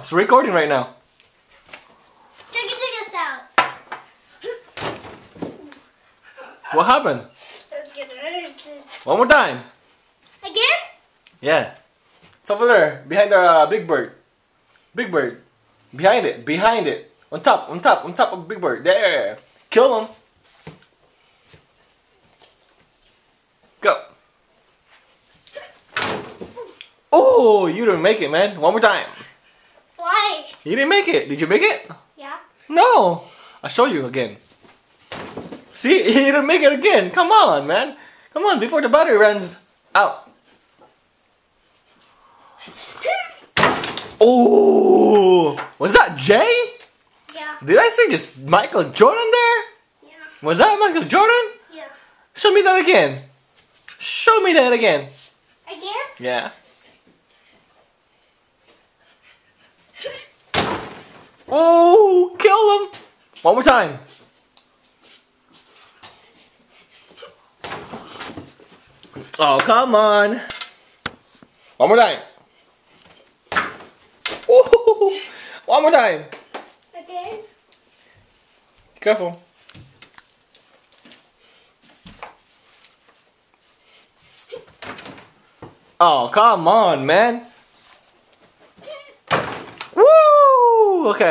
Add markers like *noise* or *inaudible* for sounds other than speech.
It's recording right now. Check it, check us out. What happened? Let's get it. One more time. Again? Yeah. It's over there, behind the uh, big bird. Big bird. Behind it, behind it. On top, on top, on top of big bird. There. Kill him. Go. Oh, you didn't make it, man. One more time. You didn't make it. Did you make it? Yeah. No. I'll show you again. See, *laughs* you didn't make it again. Come on, man. Come on, before the battery runs out. *laughs* Oh, was that Jay? Yeah. Did I say just Michael Jordan there? Yeah. Was that Michael Jordan? Yeah. Show me that again. Show me that again. Again? Yeah. Oh, kill him. One more time. Oh, come on. One more time. Ooh, *laughs* one more time. Again? Careful. Oh, come on, man. Woo! Okay.